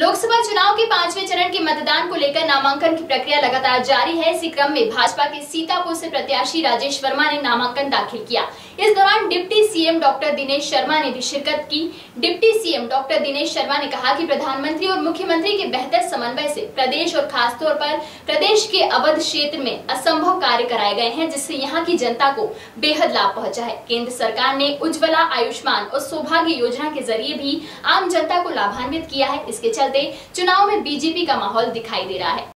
लोकसभा चुनाव के पाँचवें चरण के मतदान को लेकर नामांकन की प्रक्रिया लगातार जारी है। इसी क्रम में भाजपा के सीतापुर से प्रत्याशी राजेश वर्मा ने नामांकन दाखिल किया। इस दौरान deputy CM doctor Dinesh Sharma ने भी शिरकत की। Deputy CM doctor Dinesh Sharma ने कहा कि प्रधानमंत्री और मुख्यमंत्री के बेहतर समन्वय से प्रदेश और खासतौर पर प्रदेश के अवध क्षेत्र में असंभव कार्य कराए गए हैं, जिससे यहाँ की जनता को बेहद लाभ पहुँचा है। केंद्र सरकार ने उज्ज्वला आयुष्मान और सौभाग्य योजना के ज़रिए भी आम जनता को लाभान्वित किया है। इसके चलते चुनाव में बीजेपी का माहौल दिखाई दे रहा है।